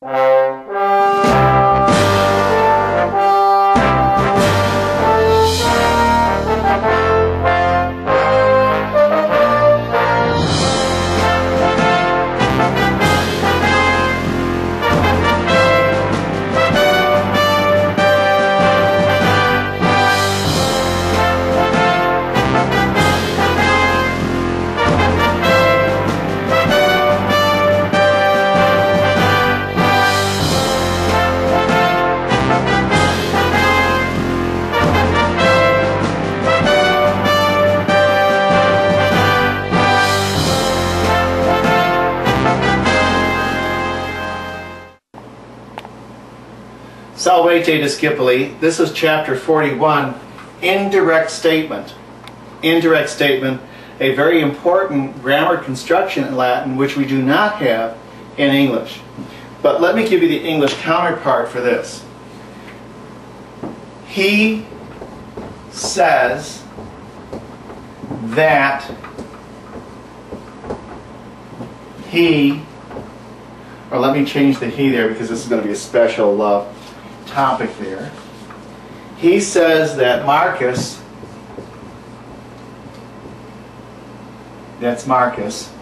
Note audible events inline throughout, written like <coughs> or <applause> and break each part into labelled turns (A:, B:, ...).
A: Uh... Salvete Discipuli, this is chapter 41, indirect statement. Indirect statement, a very important grammar construction in Latin which we do not have in English. But let me give you the English counterpart for this. He says that he, or let me change the he there because this is going to be a special uh, topic there. He says that Marcus, that's Marcus,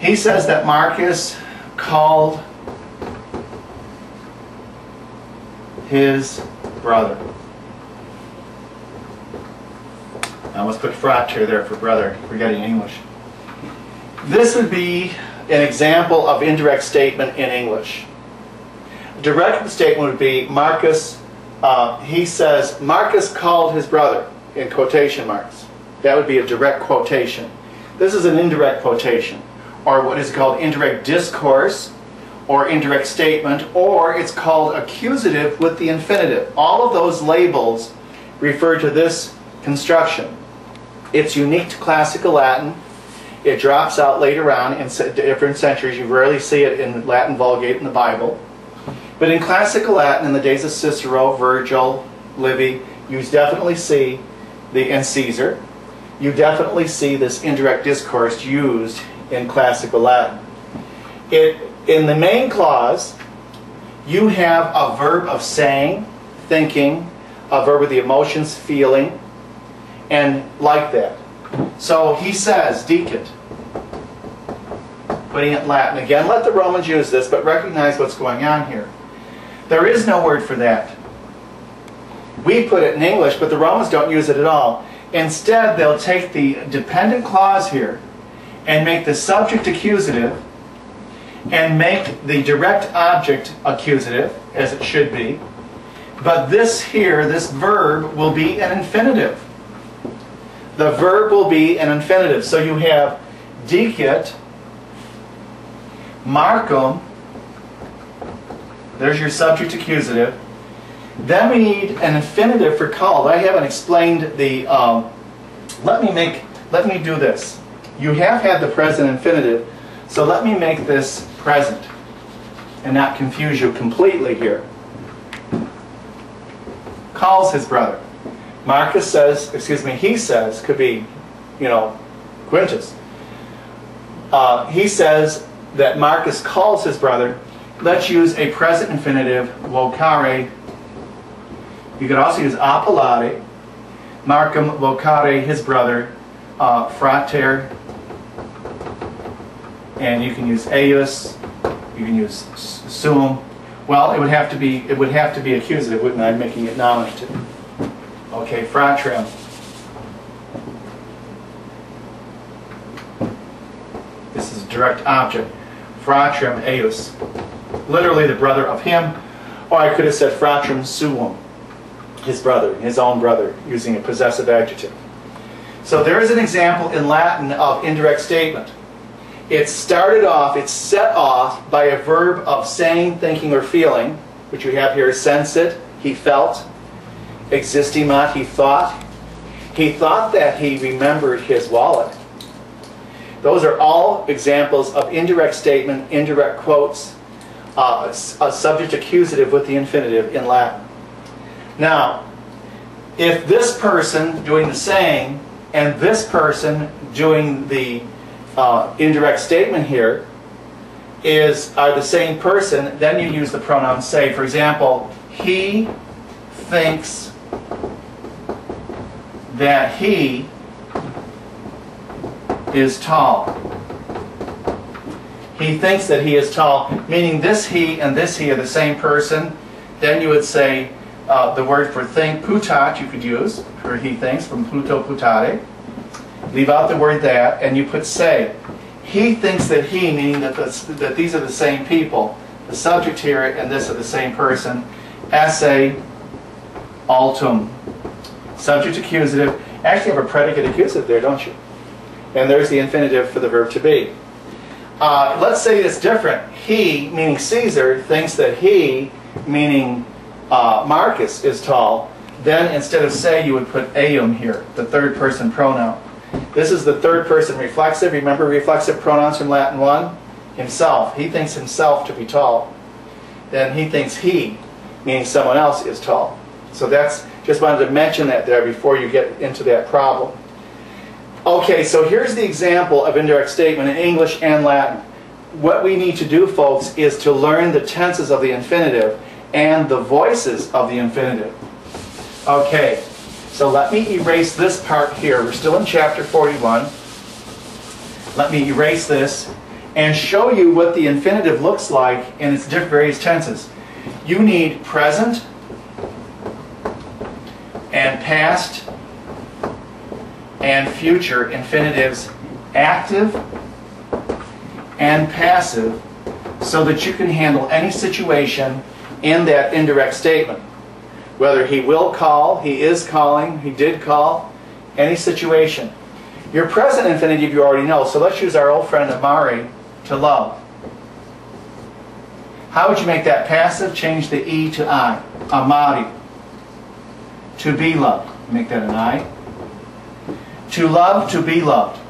A: he says that Marcus called his brother. I almost put frater there for brother, forgetting English. This would be an example of indirect statement in English direct statement would be Marcus, uh, he says, Marcus called his brother, in quotation marks. That would be a direct quotation. This is an indirect quotation, or what is called indirect discourse, or indirect statement, or it's called accusative with the infinitive. All of those labels refer to this construction. It's unique to classical Latin. It drops out later on in different centuries. You rarely see it in Latin Vulgate in the Bible. But in classical Latin, in the days of Cicero, Virgil, Livy, you definitely see the and Caesar. You definitely see this indirect discourse used in classical Latin. It in the main clause, you have a verb of saying, thinking, a verb of the emotions, feeling, and like that. So he says, dicit, putting it in Latin. Again, let the Romans use this, but recognize what's going on here. There is no word for that. We put it in English, but the Romans don't use it at all. Instead, they'll take the dependent clause here and make the subject accusative and make the direct object accusative, as it should be. But this here, this verb, will be an infinitive. The verb will be an infinitive. So you have dicit, Marcum, there's your subject accusative. Then we need an infinitive for called. I haven't explained the, um, let me make, let me do this. You have had the present infinitive, so let me make this present and not confuse you completely here. Calls his brother. Marcus says, excuse me, he says, could be, you know, Quintus. Uh, he says that Marcus calls his brother let's use a present infinitive, vocare. You could also use appellare. Marcum vocare, his brother, uh, frater. And you can use eius. You can use sum. Well, it would have to be it would have to be accusative, wouldn't I? Making it nominative. Okay, fratrem. This is a direct object. Fratrem eius literally the brother of him, or I could have said fratrum suum, his brother, his own brother, using a possessive adjective. So there is an example in Latin of indirect statement. It started off, it's set off by a verb of saying, thinking, or feeling, which we have here, sensit, he felt, existimat, he thought. He thought that he remembered his wallet. Those are all examples of indirect statement, indirect quotes, uh, a subject accusative with the infinitive in Latin. Now, if this person doing the saying and this person doing the uh, indirect statement here, is are the same person, then you use the pronoun se. For example, he thinks that he is tall. He thinks that he is tall, meaning this he and this he are the same person. Then you would se uh, the word for think, putat, you could use, for he thinks, from puto putare. Leave out the word that, and you put say. He thinks that he, meaning that, the, that these are the same people. The subject here and this are the same person. Esse altum. Subject accusative. Actually you have a predicate accusative there, don't you? And there's the infinitive for the verb to be. Uh, let's se it's different. He, meaning Caesar, thinks that he, meaning uh, Marcus, is tall. Then instead of say, you would put eum here, the third person pronoun. This is the third person reflexive. Remember reflexive pronouns from Latin 1? Himself. He thinks himself to be tall. Then he thinks he, meaning someone else, is tall. So that's just wanted to mention that there before you get into that problem. Okay, so here's the example of indirect statement in English and Latin. What we need to do, folks, is to learn the tenses of the infinitive and the voices of the infinitive. Okay, so let me erase this part here. We're still in chapter 41. Let me erase this and show you what the infinitive looks like in its various tenses. You need present and past and future infinitives active and passive so that you can handle any situation in that indirect statement. Whether he will call, he is calling, he did call, any situation. Your present infinitive you already know, so let's use our old friend amare, to love. How would you make that passive? Change the E to I. Amari. To be loved. Make that an I. To love, to be loved.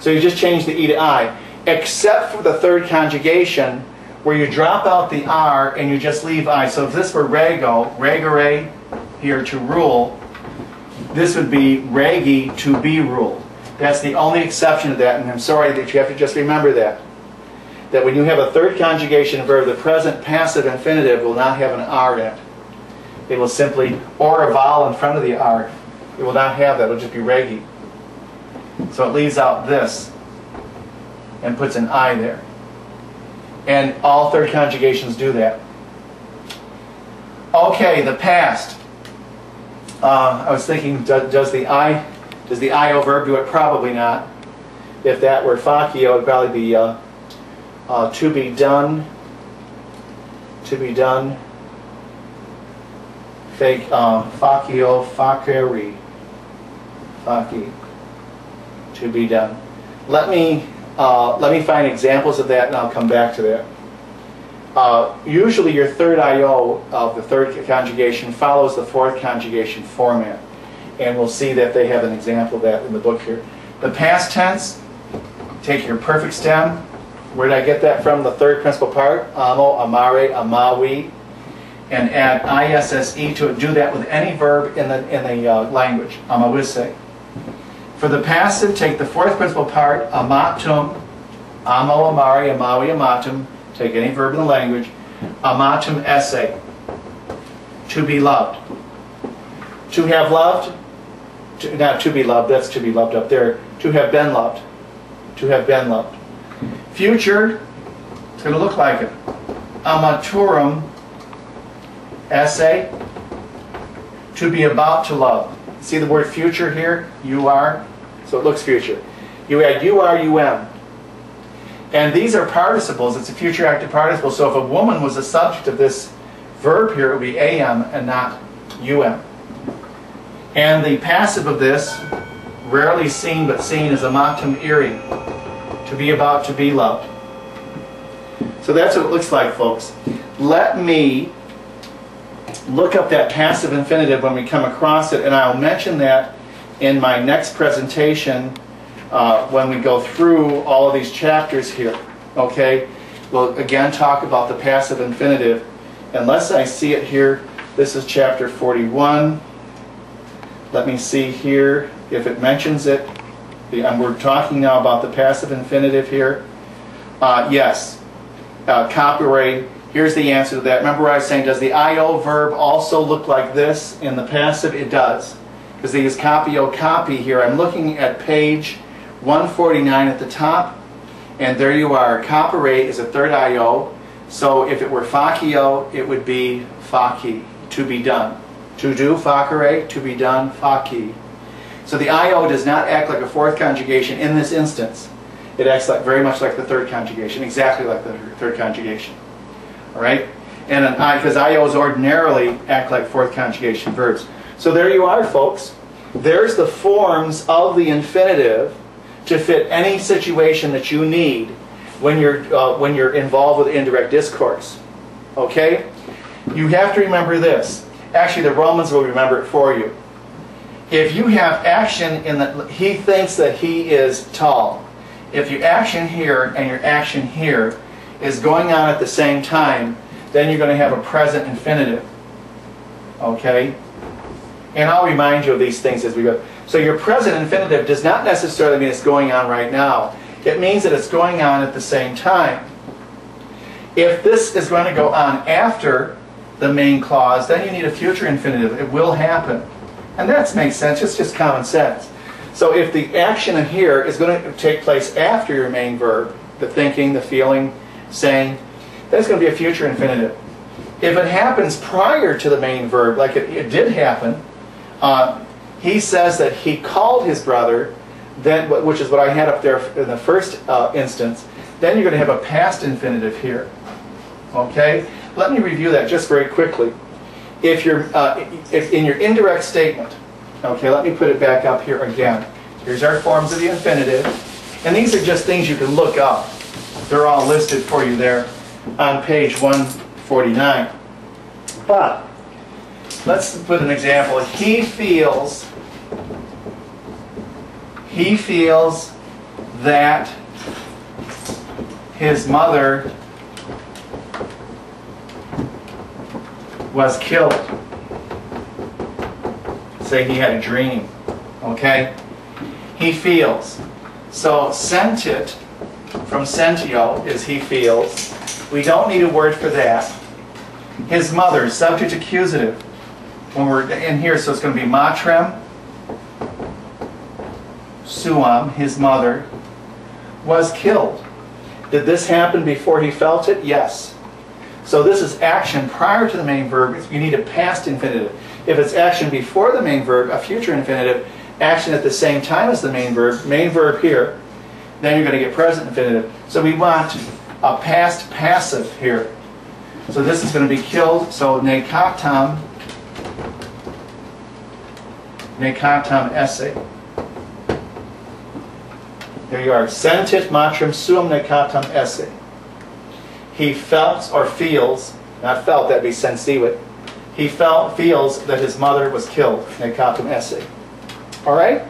A: So you just change the E to I, except for the third conjugation where you drop out the R and you just leave I. So if this were rego, regere, here to rule, this would be regi, to be ruled. That's the only exception to that, and I'm sorry that you have to just remember that. That when you have a third conjugation verb, the present passive infinitive will not have an R in it. It will simply, or a vowel in front of the R. It will not have that, it'll just be regi. So it leaves out this and puts an I there. And all third conjugations do that. Okay, the past. Uh, I was thinking, does, the I does the IO verb do it? Probably not. If that were facio, it would probably be uh, uh, to be done, to be done, fake, uh, facio, facere, to be done. Let me uh, let me find examples of that and I'll come back to that. Uh, usually your third IO of the third conjugation follows the fourth conjugation format. And we'll see that they have an example of that in the book here. The past tense, take your perfect stem. Where did I get that from? The third principal part, amo, amare, amavi, and add isse to it. Do that with any verb in the, in the uh, language, amavisse. For the passive, take the fourth principal part, amatum, amo, amari, amavi, amatum, take any verb in the language, amatum esse, to be loved. To have loved, to, not to be loved, that's to be loved up there, to have been loved. To have been loved. Future, it's going to look like it. Amaturum esse, to be about to love. See the word future here? You are. So it looks future. You add you are, um. And these are participles. It's a future active participle. So if a woman was the subject of this verb here, it would be am and not um. And the passive of this, rarely seen but seen, is amatum iri, to be about to be loved. So that's what it looks like, folks. Let me look up that passive infinitive when we come across it, and I'll mention that in my next presentation uh, when we go through all of these chapters here. Okay? We'll again talk about the passive infinitive. Unless I see it here, this is chapter 41. Let me see here if it mentions it. And we're talking now about the passive infinitive here. Uh, yes. Uh, copyright. Here's the answer to that. Remember I was saying? Does the IO verb also look like this in the passive? It does. Because they use copio oh, copy here. I'm looking at page 149 at the top. And there you are. Copyright is a third IO. So if it were facio, it would be faci, to be done. To do, facere, to be done, faci. So the IO does not act like a fourth conjugation in this instance. It acts like very much like the third conjugation, exactly like the third conjugation. All right? And an I, because IOs ordinarily act like fourth conjugation verbs. So there you are, folks. There's the forms of the infinitive to fit any situation that you need when you're, uh, when you're involved with indirect discourse. Okay? You have to remember this. Actually, the Romans will remember it for you. If you have action in the, he thinks that he is tall. If your action here and your action here is going on at the same time, then you're going to have a present infinitive. Okay? And I'll remind you of these things as we go. So your present infinitive does not necessarily mean it's going on right now. It means that it's going on at the same time. If this is going to go on after the main clause, then you need a future infinitive. It will happen. And that makes sense. It's just common sense. So if the action in here is going to take place after your main verb, the thinking, the feeling, saying, that's going to be a future infinitive. If it happens prior to the main verb, like it, it did happen, uh, he says that he called his brother, then, which is what I had up there in the first uh, instance, then you're going to have a past infinitive here. Okay? Let me review that just very quickly. If you're, uh, if in your indirect statement, okay, let me put it back up here again. Here's our forms of the infinitive. And these are just things you can look up. They're all listed for you there on page 149. But let's put an example. He feels he feels that his mother was killed. Say he had a dream. Okay? He feels. So sentit from sentio is he feels. We don't need a word for that. His mother, subject accusative. When we're in here, so it's going to be matrem, suam, his mother, was killed. Did this happen before he felt it? Yes. So this is action prior to the main verb. You need a past infinitive. If it's action before the main verb, a future infinitive, action at the same time as the main verb, main verb here, then you're going to get present infinitive. So we want a past passive here. So this is going to be killed. So necatam, necatam esse. There you are. Sentit matrem suum necatam esse he felt or feels, not felt, that'd be sensivit. He felt, feels that his mother was killed. Necatum esse. All right?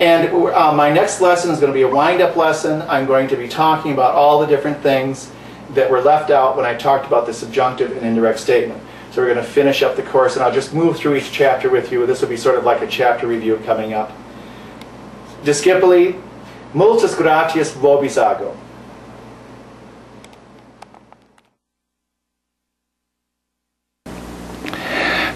A: And uh, my next lesson is going to be a wind-up lesson. I'm going to be talking about all the different things that were left out when I talked about the subjunctive and indirect statement. So we're going to finish up the course, and I'll just move through each chapter with you. This will be sort of like a chapter review coming up. Discipuli, multus gratias vobis ago.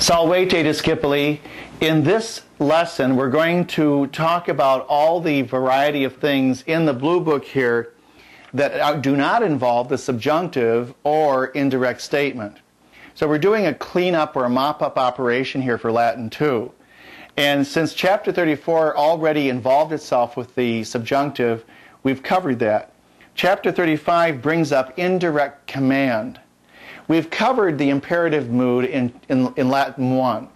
A: Salvete discipuli. In this lesson, we're going to talk about all the variety of things in the Blue Book here that uh, do not involve the subjunctive or indirect statement. So we're doing a cleanup or a mop-up operation here for Latin 2. And since chapter 34 already involved itself with the subjunctive, we've covered that. Chapter 35 brings up indirect command. We've covered the imperative mood in, in, in Latin 1.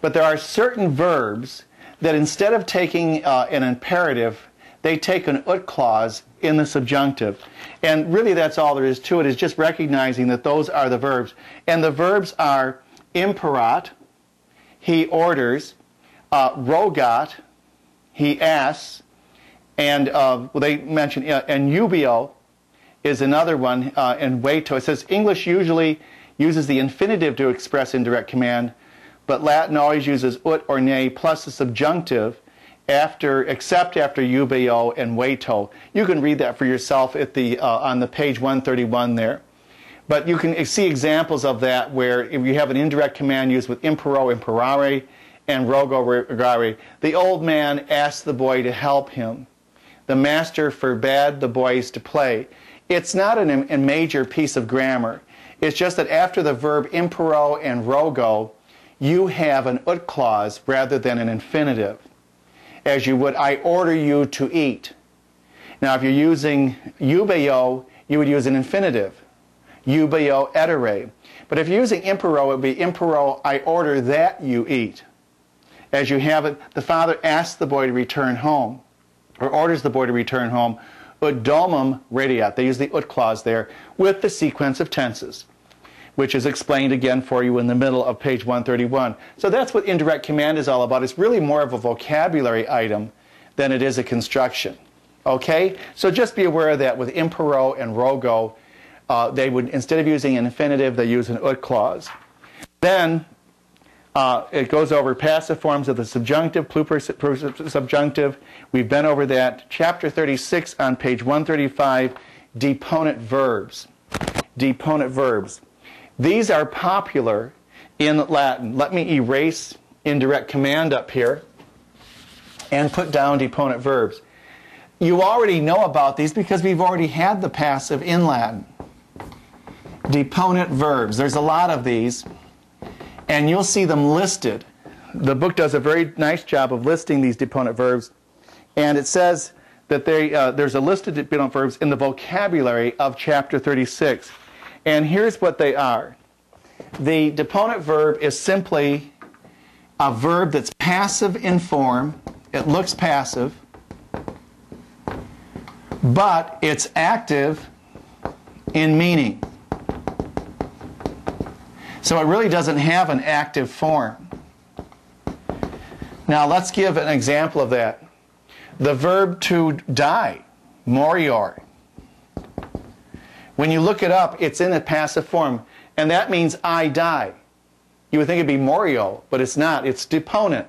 A: But there are certain verbs that instead of taking uh, an imperative, they take an ut clause in the subjunctive. And really that's all there is to it, is just recognizing that those are the verbs. And the verbs are imperat, he orders, uh, rogat, he asks, and uh, well, they mention, uh, and iubeo, is another one uh, in veto. It says English usually uses the infinitive to express indirect command, but Latin always uses ut or ne plus the subjunctive after, except after iubeo and veto. You can read that for yourself at the, uh, on the page 131 there. But you can see examples of that where if you have an indirect command used with impero, imperare, and rogo, rogare, the old man asked the boy to help him. The master forbade the boys to play. It's not an, a major piece of grammar. It's just that after the verb impero and rogo, you have an ut clause rather than an infinitive. As you would, I order you to eat. Now, if you're using iubeo, you would use an infinitive. Iubeo etere. But if you're using impero, it would be impero, I order that you eat. As you have it, the father asks the boy to return home, or orders the boy to return home, ut domum radiat. They use the ut clause there with the sequence of tenses, which is explained again for you in the middle of page 131. So that's what indirect command is all about. It's really more of a vocabulary item than it is a construction. Okay? So just be aware of that with impero and rogo. Uh, they would, instead of using an infinitive, they use an ut clause. Then uh, it goes over passive forms of the subjunctive, subjunctive. We've been over that. Chapter 36 on page 135, deponent verbs. Deponent verbs. These are popular in Latin. Let me erase indirect command up here and put down deponent verbs. You already know about these because we've already had the passive in Latin. Deponent verbs. There's a lot of these and you'll see them listed. The book does a very nice job of listing these deponent verbs, and it says that they, uh, there's a list of deponent verbs in the vocabulary of chapter 36. And here's what they are. The deponent verb is simply a verb that's passive in form. It looks passive, but it's active in meaning. So it really doesn't have an active form. Now let's give an example of that. The verb to die, morior. When you look it up, it's in a passive form, and that means I die. You would think it'd be morio, but it's not. It's deponent.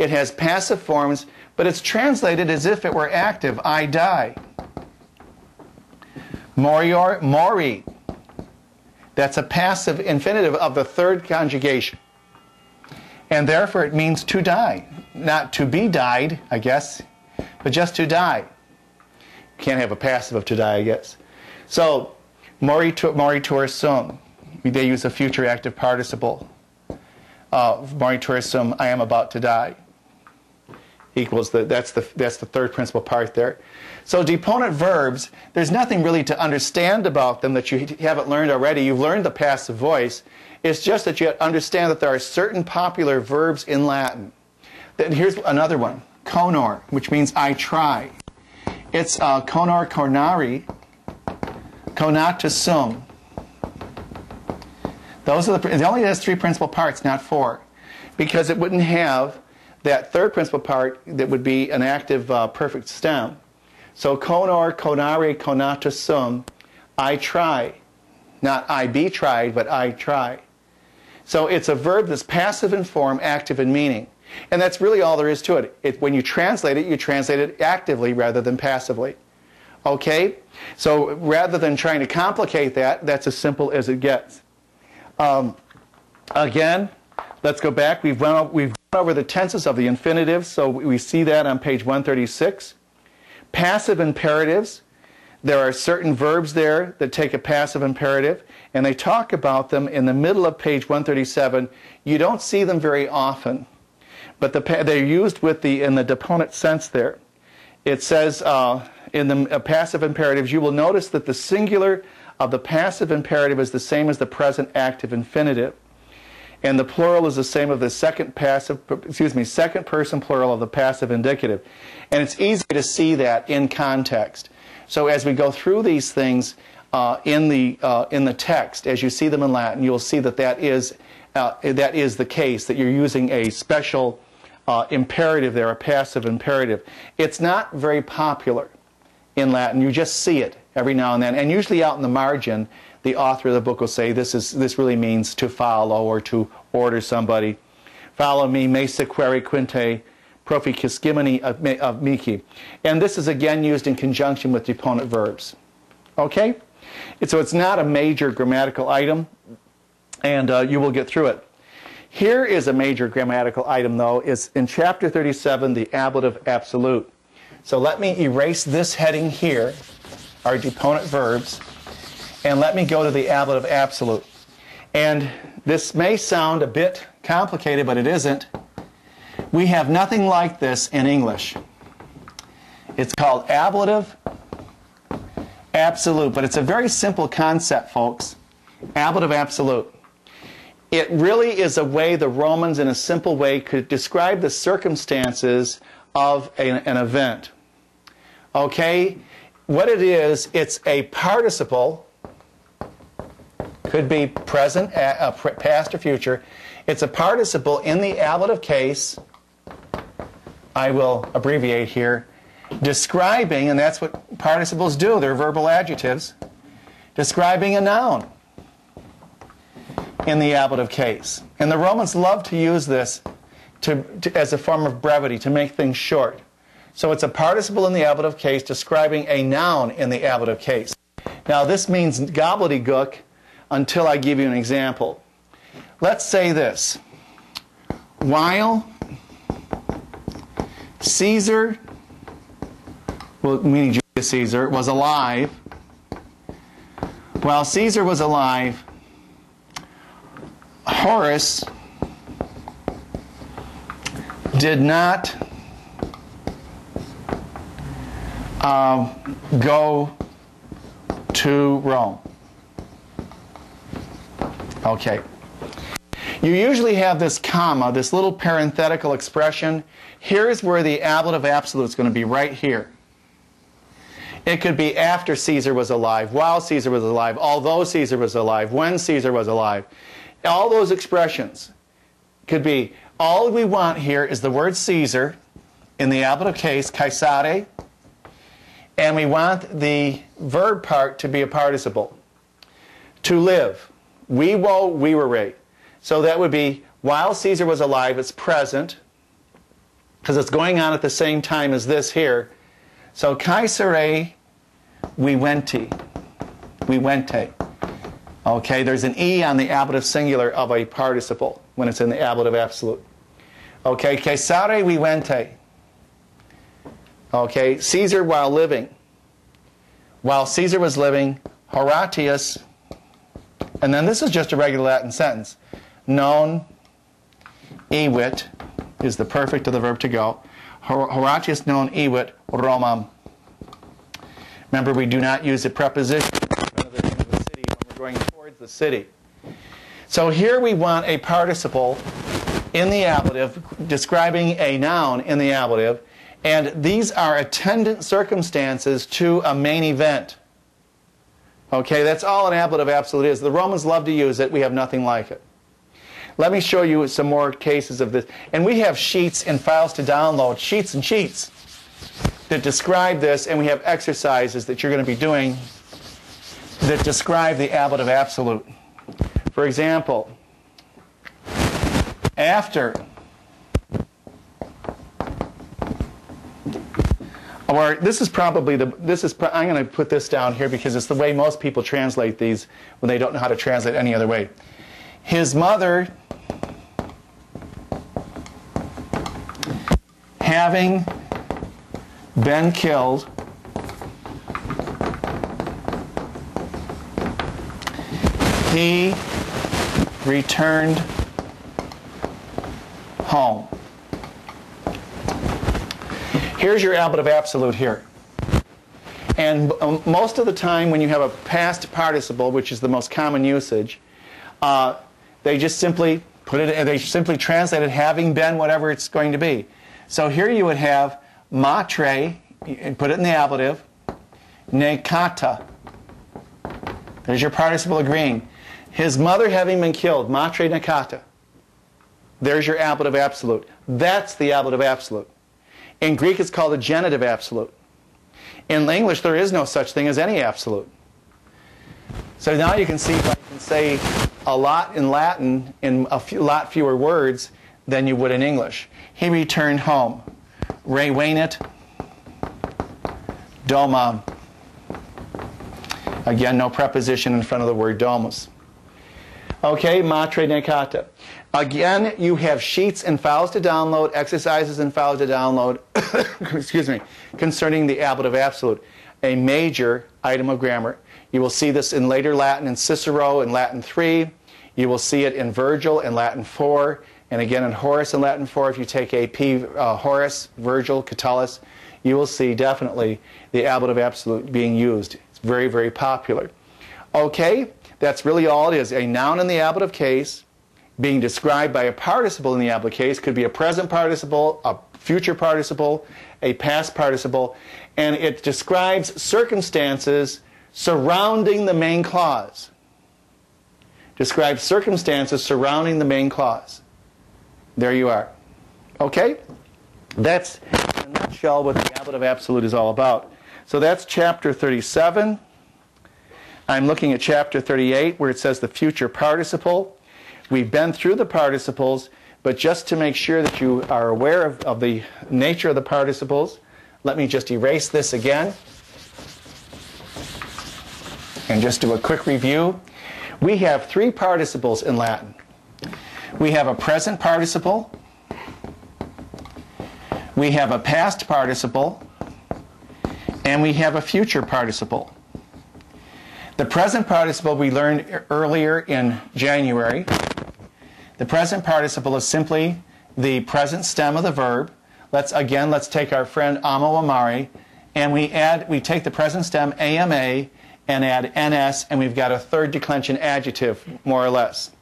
A: It has passive forms, but it's translated as if it were active. I die. Morior, mori. That's a passive infinitive of the third conjugation. And therefore it means to die. Not to be died, I guess, but just to die. Can't have a passive of to die, I guess. So, moritur sum. They use a future active participle. Uh, moritur sum, I am about to die equals the, that's the, that's the third principal part there. So deponent verbs, there's nothing really to understand about them that you haven't learned already. You've learned the passive voice. It's just that you understand that there are certain popular verbs in Latin. Then here's another one, conor, which means I try. It's uh, conor conari, conata sum. Those are the, it only has three principal parts, not four, because it wouldn't have that third principal part that would be an active uh, perfect stem. So conor, conare, conata sum, I try. Not I be tried, but I try. So it's a verb that's passive in form, active in meaning. And that's really all there is to it. it. When you translate it, you translate it actively rather than passively. Okay? So rather than trying to complicate that, that's as simple as it gets. Um, again, let's go back. We've, went, we've over the tenses of the infinitive, so we see that on page 136. Passive imperatives, there are certain verbs there that take a passive imperative, and they talk about them in the middle of page 137. You don't see them very often, but the, they're used with the in the deponent sense there. It says uh, in the uh, passive imperatives, you will notice that the singular of the passive imperative is the same as the present active infinitive and the plural is the same of the second passive, excuse me, second person plural of the passive indicative. And it's easy to see that in context. So as we go through these things uh, in the uh, in the text, as you see them in Latin, you'll see that that is uh, that is the case. That you're using a special uh, imperative there, a passive imperative. It's not very popular in Latin. You just see it every now and then, and usually out in the margin the author of the book will say this is this really means to follow or to order somebody. Follow me, me sequere quinte proficiscimene of, mi- of mihi. And this is again used in conjunction with deponent verbs. Okay? So it's not a major grammatical item, and uh, you will get through it. Here is a major grammatical item, though. It's in chapter 37, the ablative absolute. So let me erase this heading here, our deponent verbs, and let me go to the ablative absolute. And this may sound a bit complicated, but it isn't. We have nothing like this in English. It's called ablative absolute, but it's a very simple concept, folks. Ablative absolute. It really is a way the Romans, in a simple way, could describe the circumstances of an, an event. Okay? What it is, it's a participle, could be present, uh, past, or future. It's a participle in the ablative case. I will abbreviate here. Describing, and that's what participles do, they're verbal adjectives, describing a noun in the ablative case. And the Romans loved to use this to, to, as a form of brevity, to make things short. So it's a participle in the ablative case describing a noun in the ablative case. Now this means gobbledygook until I give you an example. Let's say this. While Caesar, well, meaning Julius Caesar, was alive, while Caesar was alive, Horace did not uh, go to Rome. Okay. You usually have this comma, this little parenthetical expression. Here's where the ablative absolute is going to be right here. It could be after Caesar was alive, while Caesar was alive, although Caesar was alive, when Caesar was alive. All those expressions could be, all we want here is the word Caesar in the ablative case, Caesare, and we want the verb part to be a participle. To live. We wo, we were rate. So that would be while Caesar was alive, it's present, because it's going on at the same time as this here. So Caesare. vivente. Okay, there's an E on the ablative singular of a participle when it's in the ablative absolute. Okay, Caesare vivente. Okay, Caesar while living. While Caesar was living, Horatius, and then this is just a regular Latin sentence. Non ewit is the perfect of the verb to go. Horatius non ewit Romam. Remember, we do not use a preposition when we're going towards the city. So here we want a participle in the ablative describing a noun in the ablative and these are attendant circumstances to a main event. Okay, that's all an ablative absolute is. The Romans love to use it. We have nothing like it. Let me show you some more cases of this. And we have sheets and files to download, sheets and sheets that describe this, and we have exercises that you're going to be doing that describe the ablative absolute. For example, after Or this is probably the, this is, I'm going to put this down here because it's the way most people translate these when they don't know how to translate any other way. His mother, having been killed, he returned home. Here's your ablative absolute here. And um, most of the time when you have a past participle, which is the most common usage, uh, they just simply put it, they simply translate it having been whatever it's going to be. So here you would have matre, put it in the ablative, necata. There's your participle agreeing. His mother having been killed, matre necata. There's your ablative absolute. That's the ablative absolute. In Greek, it's called a genitive absolute. In English, there is no such thing as any absolute. So now you can see I can say a lot in Latin in a few, lot fewer words than you would in English. He returned home. revenit, domum. Again, no preposition in front of the word domus. Okay, matre necata. Again, you have sheets and files to download, exercises and files to download, <coughs> excuse me, concerning the ablative absolute, a major item of grammar. You will see this in later Latin in Cicero in Latin 3. You will see it in Virgil in Latin 4, and again in Horace in Latin 4. If you take AP uh, Horace, Virgil, Catullus, you will see definitely the ablative absolute being used. It's very, very popular. Okay, that's really all it is. A noun in the ablative case being described by a participle in the ablative case could be a present participle, a future participle, a past participle, and it describes circumstances surrounding the main clause. Describes circumstances surrounding the main clause. There you are. Okay? That's in a nutshell what the ablative absolute is all about. So that's chapter 37. I'm looking at chapter 38 where it says the future participle. We've been through the participles, but just to make sure that you are aware of, of the nature of the participles, let me just erase this again and just do a quick review. We have three participles in Latin. We have a present participle, we have a past participle, and we have a future participle. The present participle we learned earlier in January. The present participle is simply the present stem of the verb. Let's again, let's take our friend amo amare, and we add, we take the present stem ama and add ns, and we've got a third declension adjective, more or less.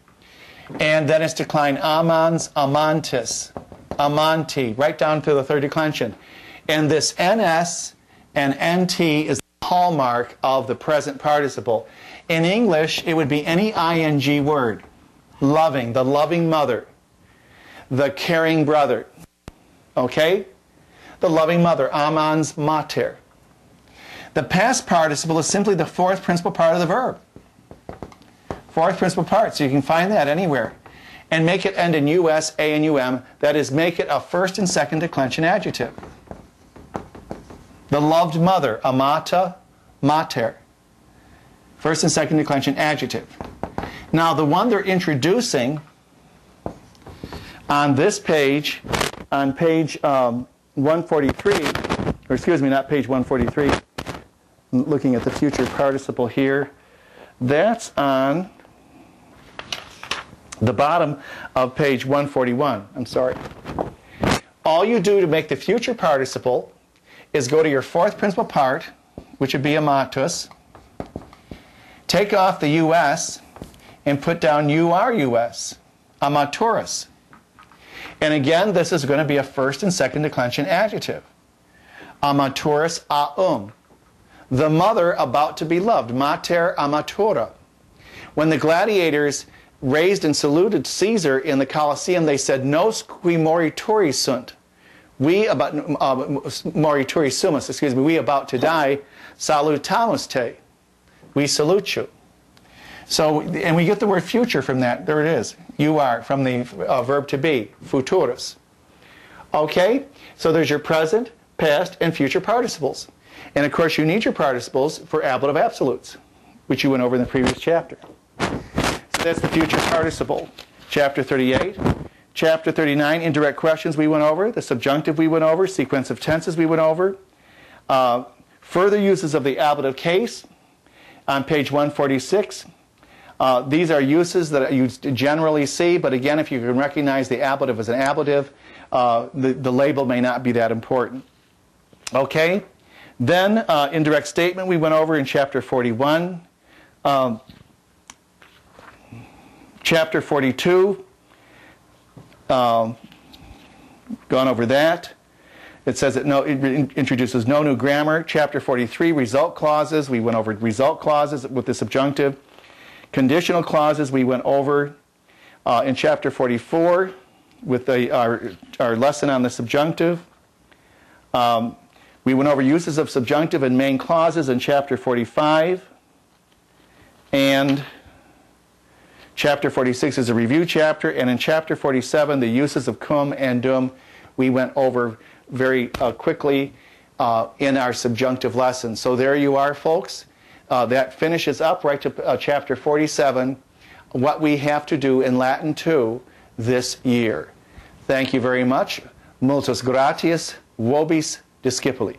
A: And then it's declined amans, amantis, amanti, right down to the third declension. And this ns and nt is the hallmark of the present participle. In English, it would be any ing word. Loving, the loving mother, the caring brother. Okay? The loving mother, amans mater. The past participle is simply the fourth principal part of the verb. Fourth principal part, so you can find that anywhere. And make it end in us, a, and um. That is, make it a first and second declension adjective. The loved mother, amata mater. First and second declension adjective. Now, the one they're introducing on this page, on page um, 143, or excuse me, not page 143, looking at the future participle here, that's on the bottom of page 141. I'm sorry. All you do to make the future participle is go to your fourth principal part, which would be amatus, take off the us, and put down you are us, amaturis. And again, this is going to be a first and second declension adjective. Amaturis aum the mother about to be loved, mater amatura. When the gladiators raised and saluted Caesar in the Colosseum, they said, Nos qui morituri sunt. We about, uh, sumus, excuse me, we about to die, salutamus te. We salute you. So, and we get the word future from that. There it is. You are, from the uh, verb to be, futurus. Okay? So there's your present, past, and future participles. And of course, you need your participles for ablative absolutes, which you went over in the previous chapter. So that's the future participle. Chapter 38. Chapter 39, indirect questions we went over. The subjunctive we went over. Sequence of tenses we went over. Uh, further uses of the ablative case on page 146. Uh, these are uses that you generally see, but again, if you can recognize the ablative as an ablative, uh, the, the label may not be that important. Okay? Then, uh, indirect statement we went over in chapter 41. Um, chapter 42, um, gone over that. It says that no, it introduces no new grammar. Chapter 43, result clauses. We went over result clauses with the subjunctive. Conditional clauses we went over uh, in chapter 44 with the, our, our lesson on the subjunctive. Um, we went over uses of subjunctive and main clauses in chapter 45. And chapter 46 is a review chapter. And in chapter 47, the uses of cum and dum, we went over very uh, quickly uh, in our subjunctive lesson. So there you are, folks. Uh, that finishes up right to uh, chapter 47, what we have to do in Latin 2 this year. Thank you very much. Multas gratias, vobis discipuli.